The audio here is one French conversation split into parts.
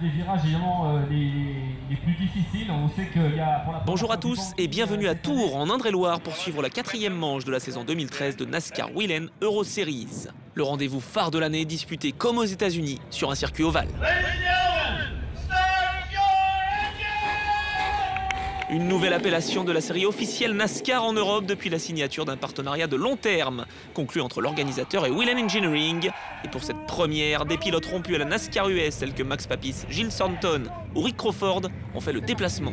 des virages évidemment euh, les, plus difficiles. On sait qu'il y a Bonjour à tous et bienvenue à Tours en Indre-et-Loire pour suivre la quatrième manche de la saison 2013 de NASCAR Willen Euro Series. Le rendez-vous phare de l'année disputé comme aux États-Unis sur un circuit ovale. Une nouvelle appellation de la série officielle NASCAR en Europe depuis la signature d'un partenariat de long terme conclu entre l'organisateur et Willen Engineering. Et pour cette première, des pilotes rompus à la NASCAR US tels que Max Papis, Gilles Thornton ou Rick Crawford ont fait le déplacement.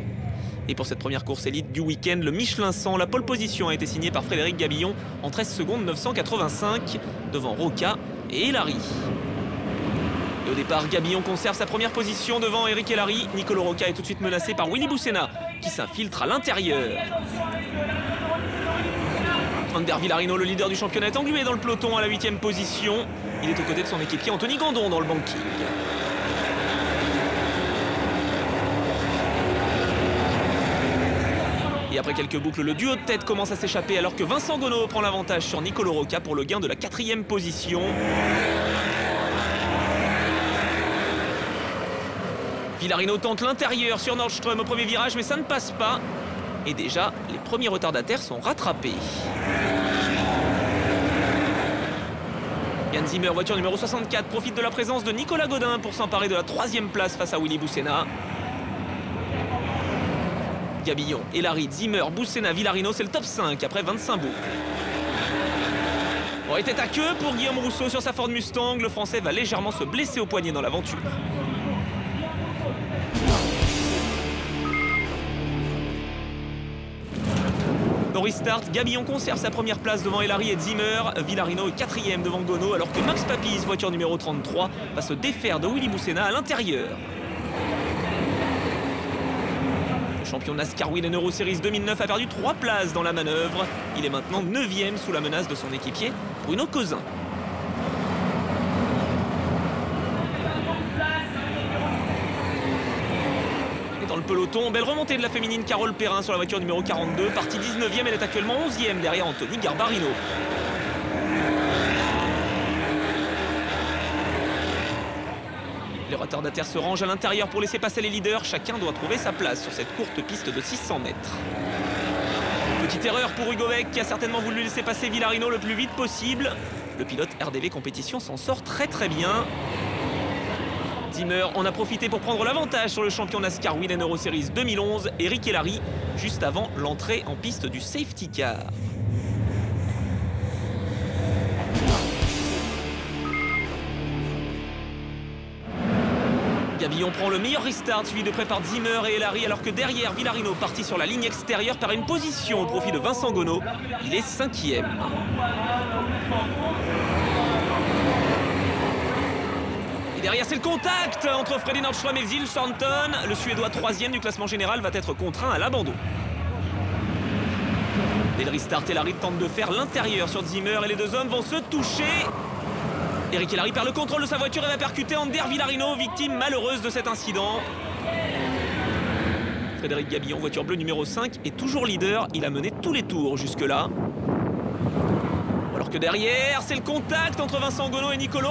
Et pour cette première course élite du week-end, le Michelin 100, la pole position a été signée par Frédéric Gabillon en 13 secondes 985 devant Roca et Hilary. Et au départ, Gabillon conserve sa première position devant Eric Elary. Nicolo Roca est tout de suite menacé par Willy Boussena qui s'infiltre à l'intérieur. Ander Villarino, le leader du championnat, est englué dans le peloton à la 8 position. Il est aux côtés de son équipier Anthony Gandon dans le banking. Et après quelques boucles, le duo de tête commence à s'échapper alors que Vincent Gonneau prend l'avantage sur Nicolo Roca pour le gain de la quatrième position. Villarino tente l'intérieur sur Nordström au premier virage, mais ça ne passe pas. Et déjà, les premiers retardataires sont rattrapés. Yann Zimmer, voiture numéro 64, profite de la présence de Nicolas Godin pour s'emparer de la troisième place face à Willy Boussena. Gabillon, Elary, Zimmer, Boussena, Villarino, c'est le top 5 après 25 boucles. Et tête à queue pour Guillaume Rousseau sur sa Ford Mustang. Le Français va légèrement se blesser au poignet dans l'aventure. Restart, Gabillon conserve sa première place devant Elary et Zimmer. Villarino est quatrième devant Gono, alors que Max Papis, voiture numéro 33, va se défaire de Willy Boussena à l'intérieur. Le champion NASCAR Win Euro Series 2009 a perdu 3 places dans la manœuvre. Il est maintenant 9ème sous la menace de son équipier, Bruno Cousin. Belle remontée de la féminine Carole Perrin sur la voiture numéro 42. Partie 19e, elle est actuellement 11e derrière Anthony Garbarino. Les retardataires se rangent à l'intérieur pour laisser passer les leaders. Chacun doit trouver sa place sur cette courte piste de 600 mètres. Petite erreur pour Hugo Beck qui a certainement voulu laisser passer Villarino le plus vite possible. Le pilote RDV Compétition s'en sort très très bien. Zimmer en a profité pour prendre l'avantage sur le champion NASCAR Win Euro Series 2011, Eric Elary, juste avant l'entrée en piste du safety car. Gabillon prend le meilleur restart, suivi de près par Zimmer et Elary, alors que derrière, Villarino, parti sur la ligne extérieure, par une position au profit de Vincent Gonneau. Il est cinquième. Derrière, c'est le contact entre Freddy Nordström et Zil Stanton. Le Suédois troisième du classement général va être contraint à l'abandon. Dès le restart, tente de faire l'intérieur sur Zimmer et les deux hommes vont se toucher. Eric Elary perd le contrôle de sa voiture et va percuter Ander Villarino, victime malheureuse de cet incident. Frédéric Gabillon, voiture bleue numéro 5, est toujours leader. Il a mené tous les tours jusque-là. Alors que derrière, c'est le contact entre Vincent Gonneau et Nicolo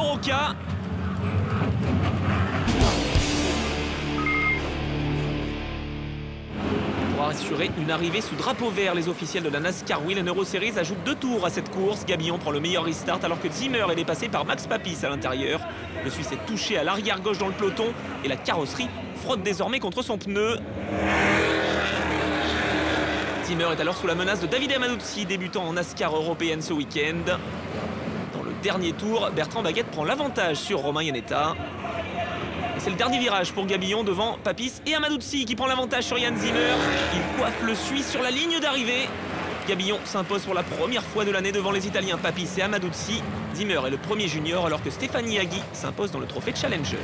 Assurer une arrivée sous drapeau vert. Les officiels de la NASCAR Win Euro Series ajoutent deux tours à cette course. Gabillon prend le meilleur restart alors que Zimmer est dépassé par Max Papis à l'intérieur. Le Suisse est touché à l'arrière gauche dans le peloton et la carrosserie frotte désormais contre son pneu. Zimmer est alors sous la menace de David Amanuzzi, débutant en NASCAR européenne ce week-end. Dans le dernier tour, Bertrand Baguette prend l'avantage sur Romain Yanetta. Le dernier virage pour Gabillon devant Papis et Amadouzi qui prend l'avantage sur Yann Zimmer. Il coiffe le Suisse sur la ligne d'arrivée. Gabillon s'impose pour la première fois de l'année devant les Italiens Papis et Amadouzi. Zimmer est le premier junior alors que Stéphanie Agui s'impose dans le trophée Challenger.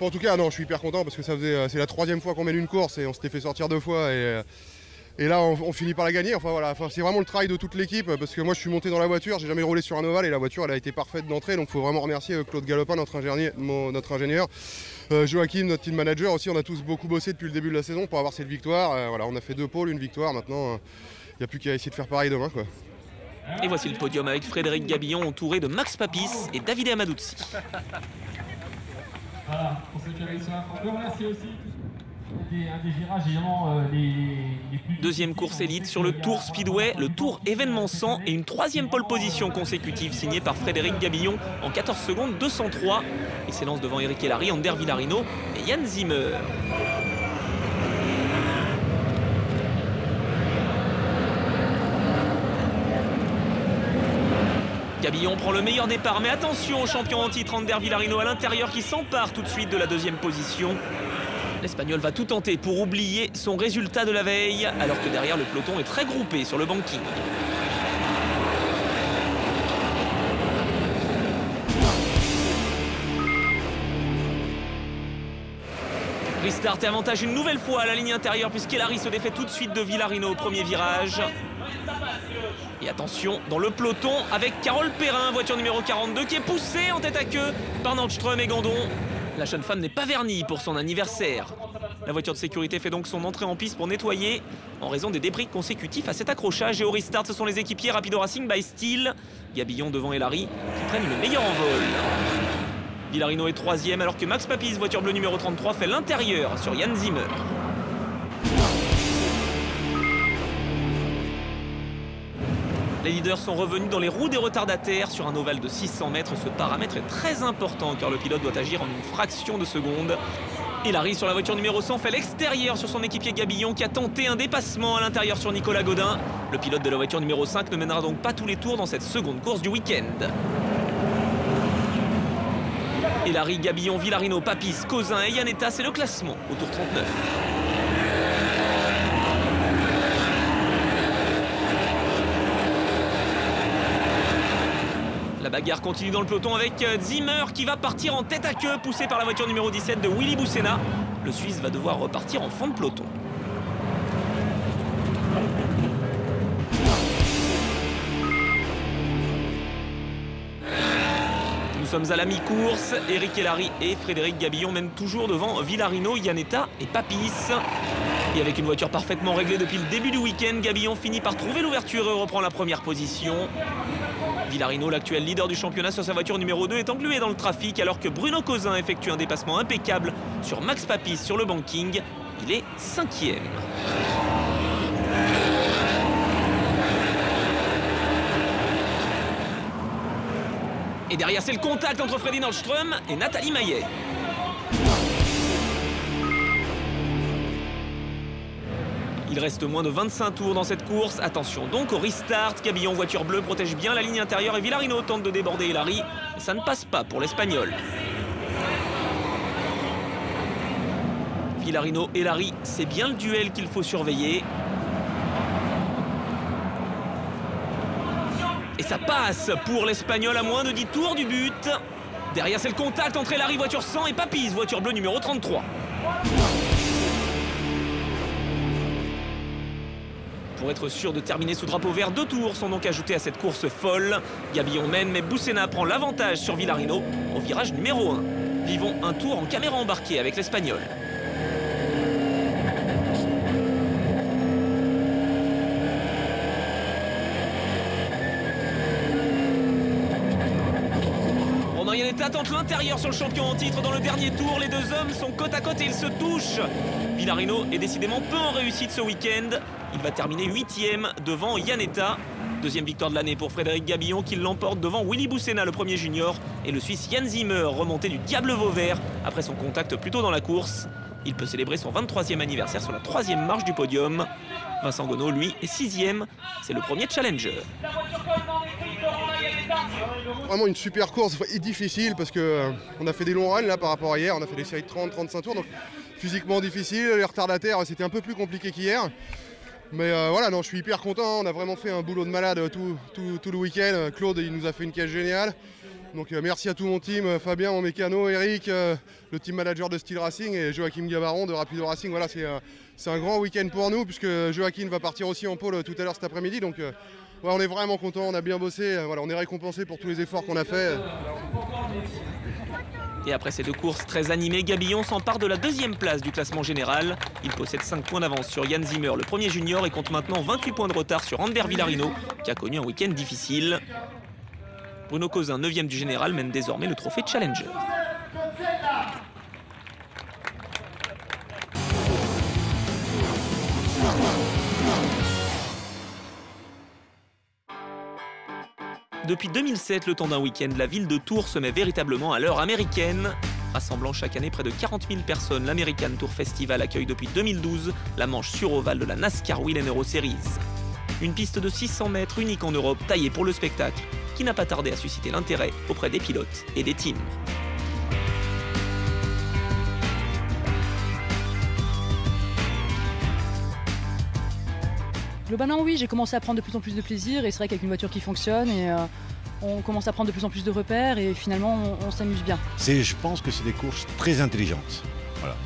En tout cas, non, je suis hyper content parce que euh, c'est la troisième fois qu'on mène une course et on s'était fait sortir deux fois euh, et là, on, finit par la gagner. Enfin voilà, enfin, c'est vraiment le travail de toute l'équipe parce que moi, je suis monté dans la voiture, j'ai jamais roulé sur un ovale et la voiture, elle a été parfaite d'entrée. Donc, il faut vraiment remercier euh, Claude Galopin, notre ingénieur, notre ingénieur. Euh, Joachim, notre team manager aussi. On a tous beaucoup bossé depuis le début de la saison pour avoir cette victoire. Euh, voilà, on a fait deux pôles, une victoire. Maintenant, il n'y a plus qu'à essayer de faire pareil demain, quoi. Et voici le podium avec Frédéric Gabillon entouré de Max Papis et Davide Amaduzzi. Voilà, pour ceux qui avaient sur la On peut remercier aussi un des, un des virages, évidemment, euh, les, les plus Deuxième course élite sur le Tour Speedway, le Tour événement 100 et une troisième pole position consécutive signée par Frédéric Gabillon en 14 secondes 203. Il s'élance devant Eric Hellary, Ander Villarino et Yann Zimmer. Gabillon prend le meilleur départ, mais attention au champion en titre Ander Villarino à l'intérieur qui s'empare tout de suite de la deuxième position. L'Espagnol va tout tenter pour oublier son résultat de la veille, alors que derrière le peloton est très groupé sur le banking. Restart et avantage une nouvelle fois à la ligne intérieure puisqu'Elari se défait tout de suite de Villarino au premier virage. Et attention dans le peloton avec Carole Perrin, voiture numéro 42 qui est poussée en tête à queue par Nordström et Gandon. La jeune femme n'est pas vernie pour son anniversaire. La voiture de sécurité fait donc son entrée en piste pour nettoyer en raison des débris consécutifs à cet accrochage. Et au restart, ce sont les équipiers Rapido Racing by Steel, Gabillon devant Elari, qui prennent le meilleur envol. Villarino est troisième alors que Max Papis, voiture bleue numéro 33, fait l'intérieur sur Yann Zimmer. Les leaders sont revenus dans les roues des retardataires sur un ovale de 600 mètres. Ce paramètre est très important car le pilote doit agir en une fraction de seconde. Hilary sur la voiture numéro 100 fait l'extérieur sur son équipier Gabillon qui a tenté un dépassement à l'intérieur sur Nicolas Godin. Le pilote de la voiture numéro 5 ne mènera donc pas tous les tours dans cette seconde course du week-end. Hilary, Gabillon, Villarino, Papis, Cousin et Yanetta, c'est le classement au tour 39. La bagarre continue dans le peloton avec euh, Zimmer qui va partir en tête à queue, poussé par la voiture numéro 17 de Willy Boussena. Le Suisse va devoir repartir en fond de peloton. Nous sommes à la mi-course. Eric Hellary et Frédéric Gabillon mènent toujours devant Villarino, Yanetta et Papis. Et avec une voiture parfaitement réglée depuis le début du week-end, Gabillon finit par trouver l'ouverture et reprend la première position. Villarino, l'actuel leader du championnat sur sa voiture numéro 2, est englué dans le trafic alors que Bruno Cousin effectue un dépassement impeccable sur Max Papis sur le banking. Il est cinquième. Et derrière, c'est le contact entre Freddy Nordström et Nathalie Maillet. Il reste moins de 25 tours dans cette course. Attention donc au restart. Gabillon, voiture bleue, protège bien la ligne intérieure et Villarino tente de déborder Hilary. Ça ne passe pas pour l'Espagnol. Villarino et Hilary, c'est bien le duel qu'il faut surveiller. Et ça passe pour l'Espagnol à moins de 10 tours du but. Derrière, c'est le contact entre Hilary, voiture 100, et Papis, voiture bleue numéro 33. Pour être sûr de terminer sous drapeau vert, deux tours sont donc ajoutés à cette course folle. Gabillon mène, mais Boussena prend l'avantage sur Villarino au virage numéro 1. Vivons un tour en caméra embarquée avec l'Espagnol. Yanetta tente l'intérieur sur le champion en titre dans le dernier tour. Les deux hommes sont côte à côte et ils se touchent. Villarino est décidément peu en réussite ce week-end. Il va terminer huitième devant Yanetta. Deuxième victoire de l'année pour Frédéric Gabillon qui l'emporte devant Willy Boussena, le premier junior, et le Suisse Yann Zimmer, remonté du Diable Vauvert après son contact plus tôt dans la course. Il peut célébrer son 23e anniversaire sur la troisième marche du podium. Vincent Gonneau, lui, est sixième. C'est le premier challenger. Vraiment une super course et difficile parce que euh, on a fait des longs runs là par rapport à hier, on a fait des séries de 30-35 tours, donc physiquement difficile, les retardataires c'était un peu plus compliqué qu'hier. Mais euh, voilà, non, je suis hyper content, on a vraiment fait un boulot de malade tout, tout- tout le week-end. Claude il nous a fait une caisse géniale. Donc euh, merci à tout mon team, euh, Fabien, mon mécano, Eric, euh, le team manager de Steel Racing et Joachim Gavaron de Rapido Racing. Voilà, c'est euh, un grand week-end pour nous puisque Joachim va partir aussi en pôle euh, tout à l'heure cet après-midi. Donc euh, on est vraiment content, on a bien bossé, euh, on est récompensé pour tous les efforts qu'on a fait. Et après ces deux courses très animées, Gabillon s'empare de la deuxième place du classement général. Il possède 5 points d'avance sur Yann Zimmer, le premier junior, et compte maintenant 28 points de retard sur Ander Villarino, qui a connu un week-end difficile. Bruno Cousin, 9 du général, mène désormais le trophée Challenger. Depuis 2007, le temps d'un week-end, la ville de Tours se met véritablement à l'heure américaine. Rassemblant chaque année près de 40 000 personnes, l'American Tour Festival accueille depuis 2012 la manche sur ovale de la NASCAR Wheel Euro Series. Une piste de 600 mètres unique en Europe, taillée pour le spectacle, qui n'a pas tardé à susciter l'intérêt auprès des pilotes et des teams. Globalement, oui, j'ai commencé à prendre de plus en plus de plaisir et c'est vrai qu'avec une voiture qui fonctionne et euh, on commence à prendre de plus en plus de repères et finalement on, s'amuse bien. Je pense que c'est des courses très intelligentes.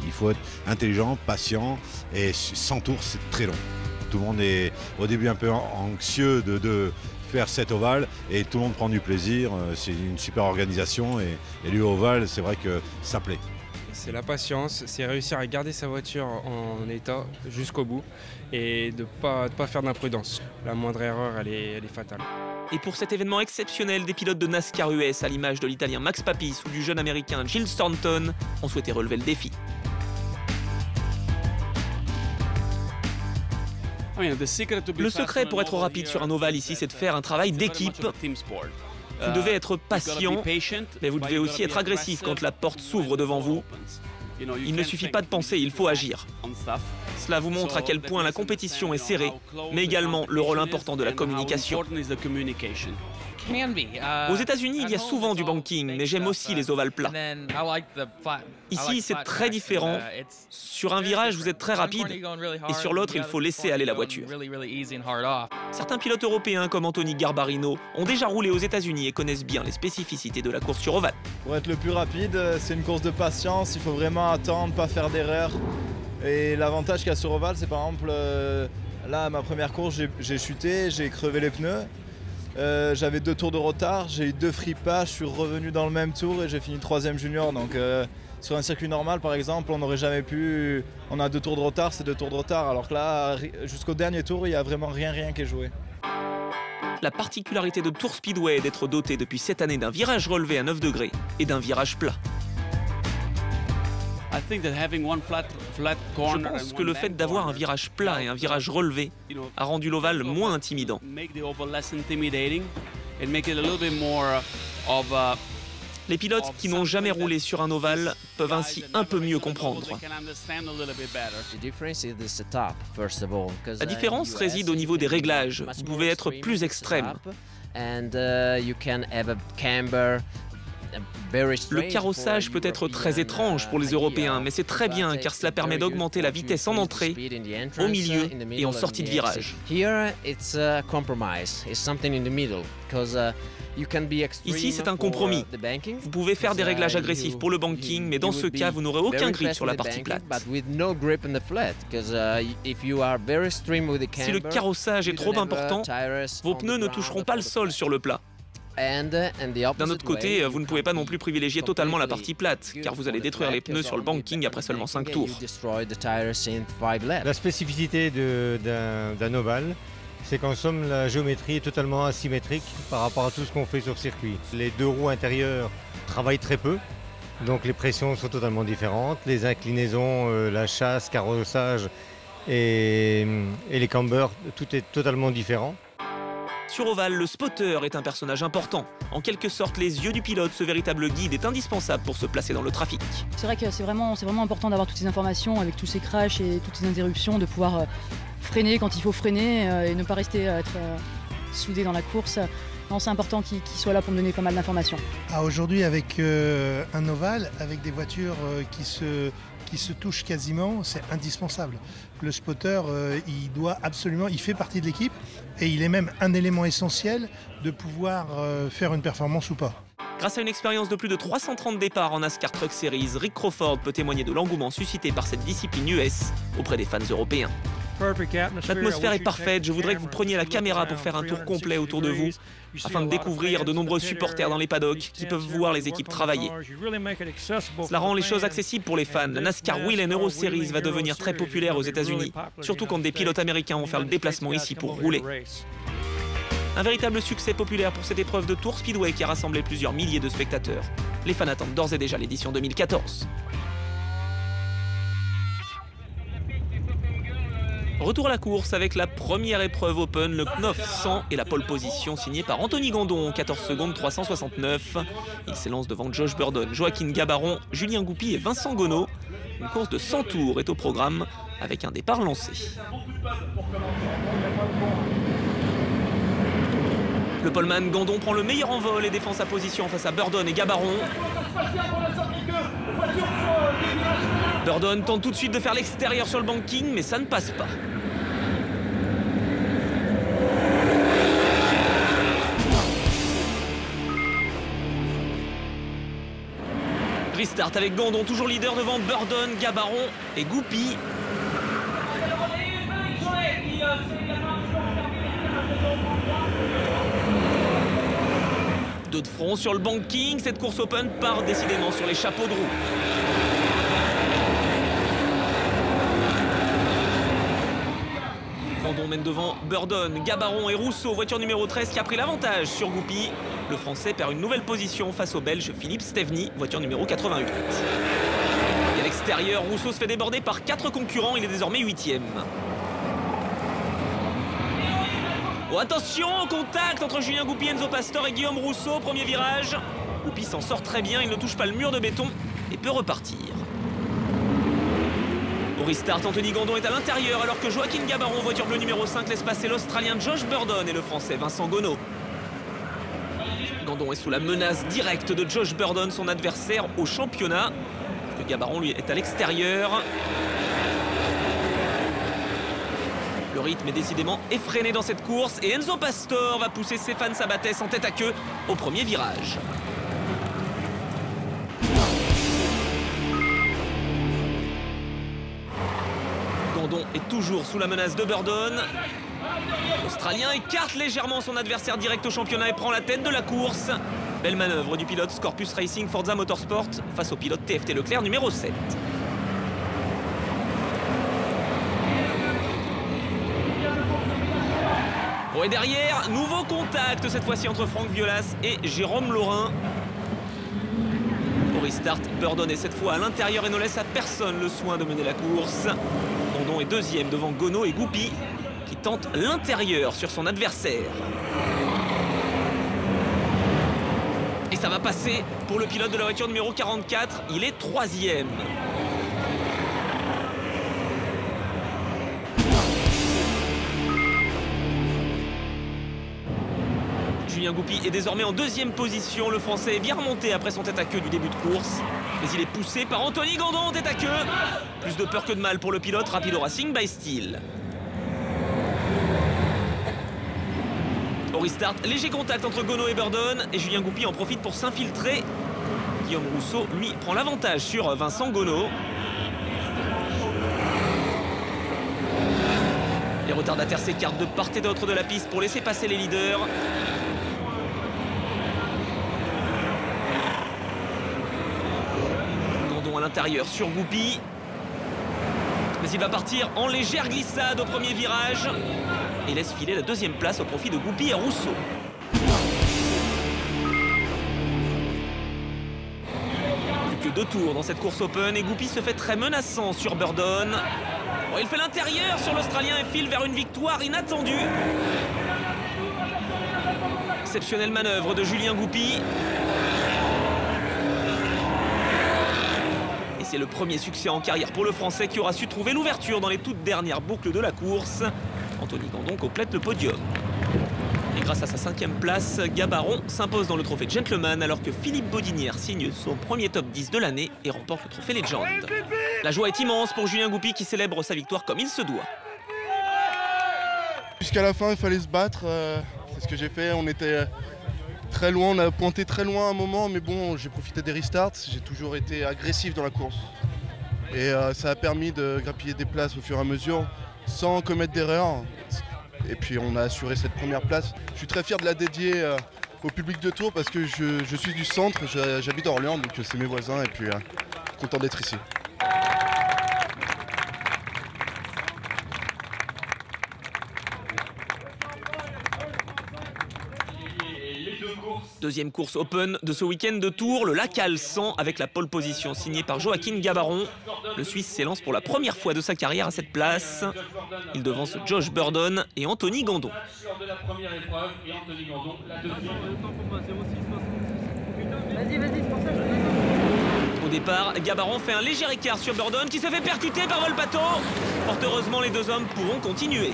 il faut être intelligent, patient et 100 tours c'est très long. Tout le monde est au début un peu anxieux de, faire cet ovale et tout le monde prend du plaisir. Euh, c'est une super organisation et, et lui ovale, c'est vrai que ça plaît. C'est la patience, c'est réussir à garder sa voiture en état jusqu'au bout et de ne pas, pas faire d'imprudence. La moindre erreur, elle est, elle est fatale. Et pour cet événement exceptionnel, des pilotes de NASCAR US, à l'image de l'italien Max Papis ou du jeune américain Jill Staunton, ont souhaité relever le défi. Le secret pour être rapide sur un ovale ici, c'est de faire un travail d'équipe vous devez être patient, mais vous devez aussi être agressif quand la porte s'ouvre devant vous. Il ne suffit pas de penser, il faut agir. Cela vous montre à quel point la compétition est serrée, mais également le rôle important de la communication. Aux États-Unis, il y a souvent du banking, mais j'aime aussi les ovales plats. Ici, c'est très différent. Sur un virage, vous êtes très rapide, et sur l'autre, il faut laisser aller la voiture. Certains pilotes européens, comme Anthony Garbarino, ont déjà roulé aux États-Unis et connaissent bien les spécificités de la course sur ovale. Pour être le plus rapide, c'est une course de patience, il faut vraiment attendre, pas faire d'erreur. Et l'avantage qu'il y a sur ovale, c'est par exemple, euh, là, ma première course, j'ai chuté, j'ai crevé les pneus. Euh, j'avais deux tours de retard, j'ai eu deux free je suis revenu dans le même tour et j'ai fini troisième junior. Donc euh, sur un circuit normal par exemple, on n'aurait jamais pu. On a deux tours de retard, c'est deux tours de retard. Alors que là, jusqu'au dernier tour, il n'y a vraiment rien rien qui est joué. La particularité de Tour Speedway est d'être doté depuis cette année d'un virage relevé à 9 degrés et d'un virage plat. Je pense que le fait d'avoir un virage plat et un virage relevé a rendu l'ovale moins intimidant. Les pilotes qui n'ont jamais roulé sur un ovale peuvent ainsi un peu mieux comprendre. La différence réside au niveau des réglages. Vous pouvez être plus extrême. Le carrossage peut être très étrange pour les Européens, mais c'est très bien car cela permet d'augmenter la vitesse en entrée, au milieu et en sortie de virage. Ici, c'est un compromis. Vous pouvez faire des réglages agressifs pour le banking, mais dans ce cas, vous n'aurez aucun grip sur la partie plate. Si le carrossage est trop important, vos pneus ne toucheront pas le sol sur le plat. D'un autre côté, vous ne pouvez pas non plus privilégier totalement la partie plate, car vous allez détruire les pneus sur le banking après seulement 5 tours. La spécificité d'un ovale, c'est qu'en somme, la géométrie est totalement asymétrique par rapport à tout ce qu'on fait sur circuit. Les deux roues intérieures travaillent très peu, donc les pressions sont totalement différentes. Les inclinaisons, euh, la chasse, carrossage et, et les cambers, tout est totalement différent. Sur Oval, le spotter est un personnage important. En quelque sorte, les yeux du pilote, ce véritable guide, est indispensable pour se placer dans le trafic. C'est vrai que c'est vraiment, vraiment important d'avoir toutes ces informations avec tous ces crashs et toutes ces interruptions, de pouvoir euh, freiner quand il faut freiner euh, et ne pas rester à euh, être soudé dans la course. c'est important qu'il soit là pour me donner pas mal d'informations. Ah, aujourd'hui, avec un ovale, avec des voitures qui se qui se touche quasiment, c'est indispensable. Le spotter, euh, il doit absolument, il fait partie de l'équipe et il est même un élément essentiel de pouvoir euh, faire une performance ou pas. Grâce à une expérience de plus de 330 départs en NASCAR Truck Series, Rick Crawford peut témoigner de l'engouement suscité par cette discipline US auprès des fans européens. L'atmosphère est parfaite, je voudrais que vous preniin la caméra pour faire un tour complet autour de vous, afin de découvrir de nombreux supporters dans les paddocks qui peuvent voir les équipes travailler. Cela rend les choses accessibles pour les fans. La NASCAR Wheel Euro Series va devenir très populaire aux États-Unis, surtout quand des pilotes américains vont faire le déplacement ici pour rouler. Un véritable succès populaire pour cette épreuve de Tour Speedway qui a rassemblé plusieurs milliers de spectateurs. Les fans attendent d'ores et déjà l'édition 2014. Retour à la course avec la première épreuve Open, le Knopf 100 et la pole position signée par Anthony Gandon, 14 secondes 369. Il s'élance devant Josh Burdon, Joaquin Gabaron, Julien Goupy et Vincent Gonneau. Une course de 100 tours est au programme avec un départ lancé. Le poleman Gandon prend le meilleur envol et défend sa position face à Burdon et Gabaron. Burdon tente tout de suite de faire l'extérieur sur le banking, mais ça ne passe pas. Restart avec Gandon, toujours leader devant Burdon, Gabaron et Goupy. Deux de front sur le banking, cette course open part décidément sur les chapeaux de roue. Gandon mène devant Burdon, Gabaron et Rousseau, voiture numéro 13 qui a pris l'avantage sur Goupy. Le Français perd une nouvelle position face au Belge Philippe Stevny, voiture numéro 88. Et à l'extérieur, Rousseau se fait déborder par quatre concurrents, il est désormais 8 Oh, attention, contact entre Julien Goupy, Enzo Pastor et Guillaume Rousseau, premier virage. Goupy s'en sort très bien, il ne touche pas le mur de béton et peut repartir. Au restart, Anthony Gandon est à l'intérieur alors que Joaquin Gabaron, voiture bleue numéro 5, laisse passer l'Australien Josh Burdon et le Français Vincent Gonneau. Gandon est sous la menace directe de Josh Burdon, son adversaire au championnat. Que Gabaron, lui, est à l'extérieur. Le rythme est décidément effréné dans cette course et Enzo Pastor va pousser Stéphane Sabatès en tête à queue au premier virage. Gandon est toujours sous la menace de Burdon. L'Australien écarte légèrement son adversaire direct au championnat et prend la tête de la course. Belle manœuvre du pilote Scorpus Racing Forza Motorsport face au pilote TFT Leclerc numéro 7. Bon et derrière, nouveau contact cette fois-ci entre Franck Violas et Jérôme Laurin. Au restart, Burdon est cette fois à l'intérieur et ne laisse à personne le soin de mener la course. Gandon est deuxième devant Gono et Goupy tente l'intérieur sur son adversaire. Et ça va passer pour le pilote de la voiture numéro 44, il est troisième. Julien Goupy est désormais en deuxième position. Le Français est bien remonté après son tête à queue du début de course. Mais il est poussé par Anthony Gandon, tête à queue. Plus de peur que de mal pour le pilote Rapido Racing by Steel. Restart, léger contact entre Gono et Burdon et Julien Goupy en profite pour s'infiltrer. Guillaume Rousseau, lui, prend l'avantage sur Vincent Gono. Les retardataires s'écartent de part et d'autre de la piste pour laisser passer les leaders. Gandon à l'intérieur sur Goupy. Mais il va partir en légère glissade au premier virage et laisse filer la deuxième place au profit de Goupy et Rousseau. Plus que deux tours dans cette course open et Goupy se fait très menaçant sur Burdon. Bon, il fait l'intérieur sur l'Australien et file vers une victoire inattendue. Exceptionnelle manœuvre de Julien Goupy. Et c'est le premier succès en carrière pour le Français qui aura su trouver l'ouverture dans les toutes dernières boucles de la course. Anthony Gandon complète le podium. Et grâce à sa cinquième place, Gabaron s'impose dans le trophée Gentleman alors que Philippe Baudinière signe son premier top 10 de l'année et remporte le trophée Legend. La joie est immense pour Julien Goupy qui célèbre sa victoire comme il se doit. Jusqu'à la fin, il fallait se battre. euh, c'est ce que j'ai fait. On était très loin, on a pointé très loin à un moment, mais bon, j'ai profité des restarts. J'ai toujours été agressif dans la course. Et euh, ça a permis de grappiller des places au fur et à mesure. Sans commettre d'erreur. Et puis on a assuré cette première place. Je suis très fier de la dédier euh, au public de Tours parce que je, suis du centre, j'ha- j'habite à Orléans, donc c'est mes voisins et puis euh, content d'être ici. Deuxième course open de ce week-end de Tours, le Lacal 100 avec la pole position signée par Joaquin Gabaron. Le Suisse s'élance pour la première fois de sa carrière à cette place. Il devance Josh Burdon et Anthony Gandon. Vas-y, vas-y, Au départ, Gabaron fait un léger écart sur Burdon qui se fait percuter par Volpato. Fort heureusement, les deux hommes pourront continuer.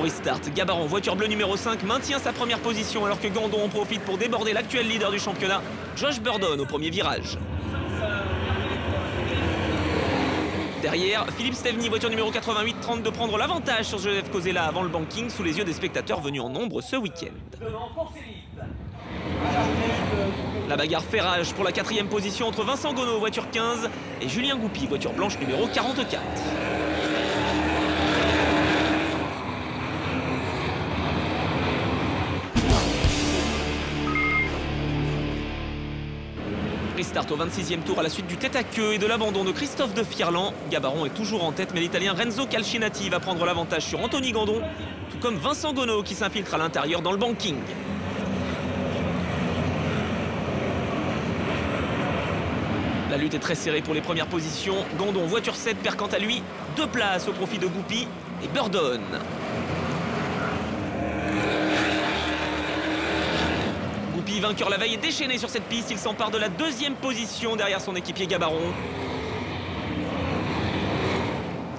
Restart, Gabaron, voiture bleue numéro 5, maintient sa première position alors que Gandon en profite pour déborder l'actuel leader du championnat, Josh Burdon, au premier virage. Derrière, Philippe Stevny, voiture numéro 88, tente de prendre l'avantage sur Joseph Cosella avant le banking sous les yeux des spectateurs venus en nombre ce week-end. La bagarre fait rage pour la quatrième position entre Vincent Gonneau, voiture 15, et Julien Goupy, voiture blanche numéro 44. Restart au 26e tour à la suite du tête à queue et de l'abandon de Christophe de Fierland. Gabaron est toujours en tête, mais l'Italien Renzo Calcinati va prendre l'avantage sur Anthony Gandon, tout comme Vincent Gonneau qui s'infiltre à l'intérieur dans le banking. La lutte est très serrée pour les premières positions. Gandon, voiture 7, perd quant à lui deux places au profit de Goupy et Burdon. Vainqueur la veille, est déchaîné sur cette piste. Il s'empare de la deuxième position derrière son équipier Gabaron.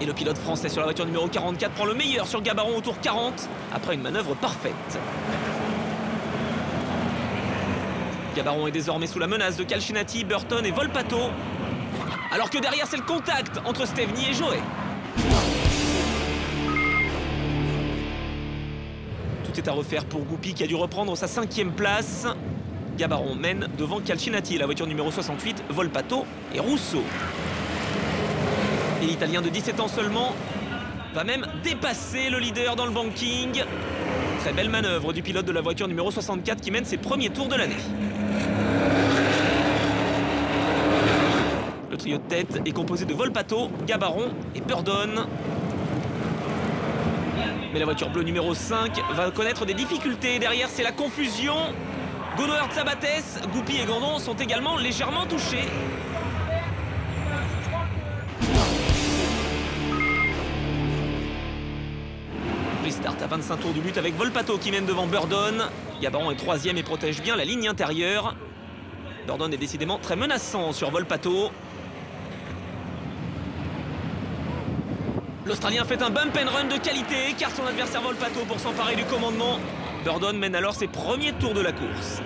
Et le pilote français sur la voiture numéro 44 prend le meilleur sur Gabaron au tour 40 après une manœuvre parfaite. Gabaron est désormais sous la menace de Calcinati, Burton et Volpato. Alors que derrière, c'est le contact entre Stevny et Joey. Tout est à refaire pour Goupy qui a dû reprendre sa cinquième place. Gabaron mène devant Calcinati, la voiture numéro 68, Volpato et Rousseau. Et l'Italien de 17 ans seulement va même dépasser le leader dans le banking. Très belle manœuvre du pilote de la voiture numéro 64 qui mène ses premiers tours de l'année. Le trio de tête est composé de Volpato, Gabaron et Burdon. Mais la voiture bleue numéro 5 va connaître des difficultés. Derrière, c'est la confusion. Gonoer Tsabates, Goupy et Gandon sont également légèrement touchés. Restart à 25 tours du but avec Volpato qui mène devant Burdon. Gabaron est troisième et protège bien la ligne intérieure. Burdon est décidément très menaçant sur Volpato. L'Australien fait un bump and run de qualité, écarte son adversaire Volpato pour s'emparer du commandement. Burdon mène alors ses premiers tours de la course.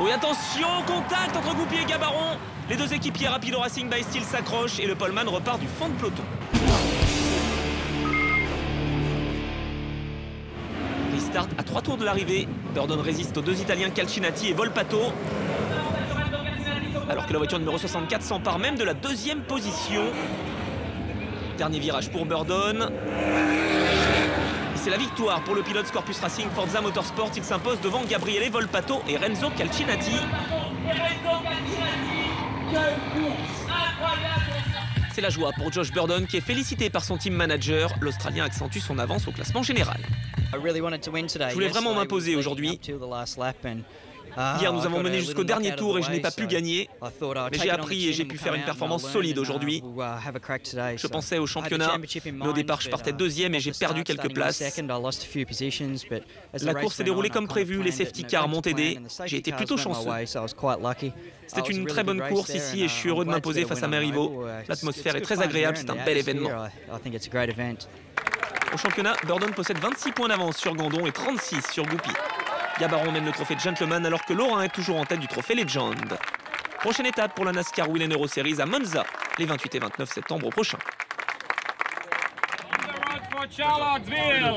Oui, attention, contact entre Goupy et Gabaron. Les deux équipiers Rapido Racing by Steel s'accrochent et le poleman repart du fond de peloton. Restart à trois tours de l'arrivée. Burdon résiste aux deux Italiens Calcinati et Volpato. Alors que la voiture numéro 64 s'empare même de la deuxième position. Dernier virage pour Burdon. C'est la victoire pour le pilote Scorpus Racing Forza Motorsport. Il s'impose devant Gabriele Volpato et Renzo Calcinati. C'est la joie pour Josh Burdon qui est félicité par son team manager. L'Australien accentue son avance au classement général. Je voulais vraiment m'imposer aujourd'hui. Hier, nous avons mené jusqu'au dernier tour et je n'ai pas pu gagner. Mais j'ai appris et j'ai pu faire une performance solide aujourd'hui. Je pensais au championnat, mais au départ, je partais deuxième et j'ai perdu quelques places. La course s'est déroulée comme prévu, les safety cars m'ont aidé. J'ai été plutôt chanceux. C'était une très bonne course ici et je suis heureux de m'imposer face à mes rivaux. L'atmosphère est très agréable, c'est un bel événement. Au championnat, Burdon possède 26 points d'avance sur Gandon et 36 sur Goupy. Gabaron mène le trophée de gentleman alors que Laurent est toujours en tête du trophée Legend. Prochaine étape pour la NASCAR Whelen Euro Series à Monza, les 28 et 29 septembre prochains. Charlottesville.